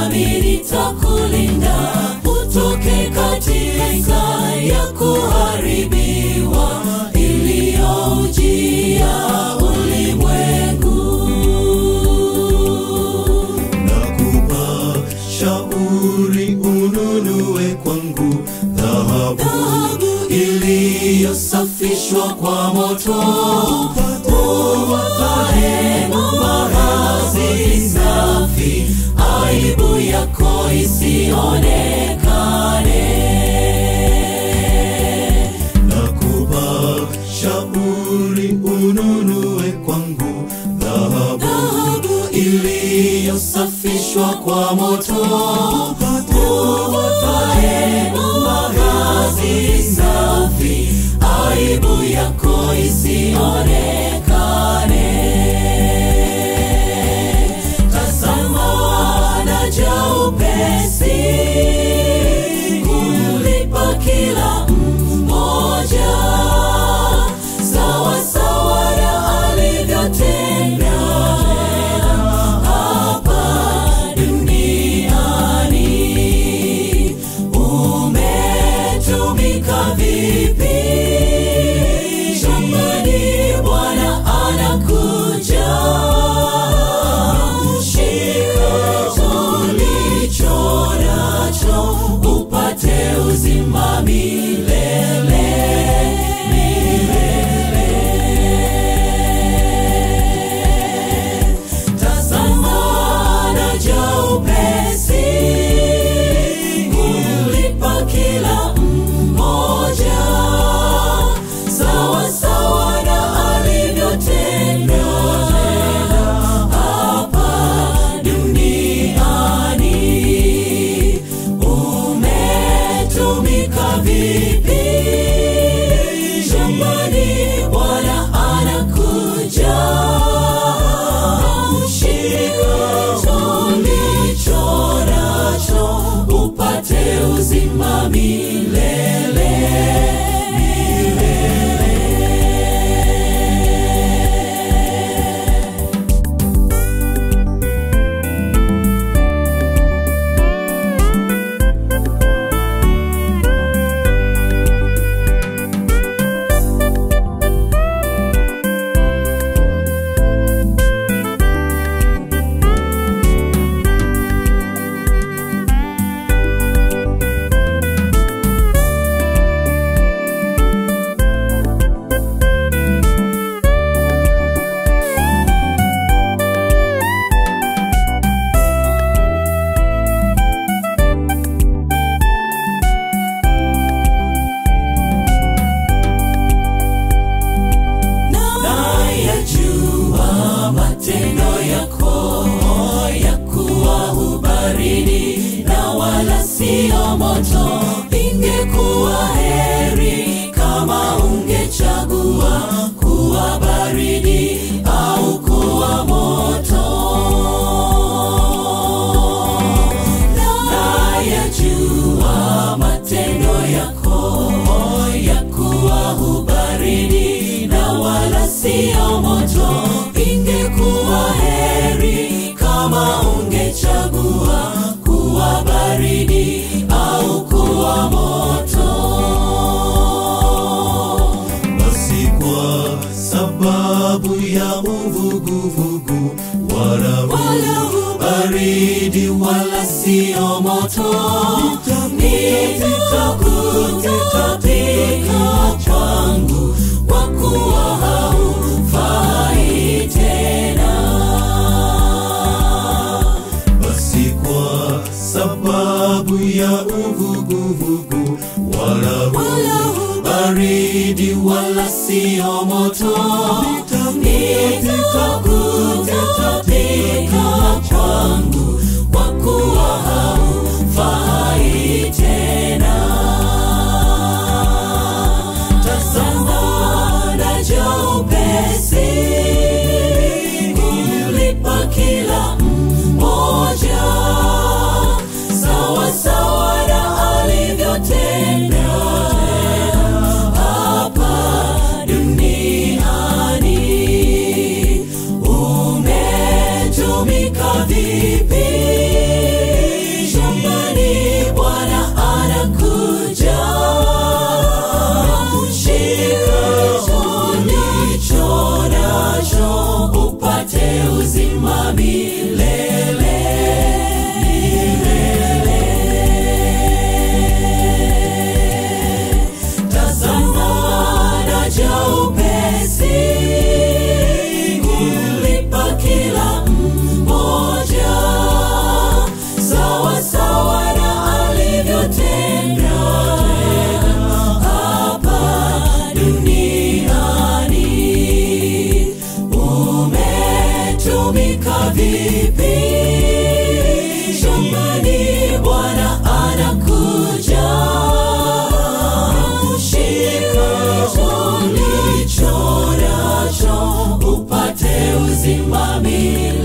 nami nitakulinda. Utoke katika ya kuharibiwa iliyoujia ulimwengu. Nakupa shauri ununue kwangu. Dhahabu iliyosafishwa kwa moto. Nakupa dhahabu iliyosafishwa kwa moto uvae mavazi safi aibu yako isionekane matendo yako ya kuwa ubaridi na wala sio moto. Ingekuwa heri kama ungechagua kuwa baridi au kuwa moto. Nayajua matendo yako ya kuwa ubaridi baridi au kuwa moto. Basi kwa sababu ya uvuguvugu wala baridi wala sio moto nitakutapika uvuguvugu wala baridi wala sio moto. Nitakutapika mí. simame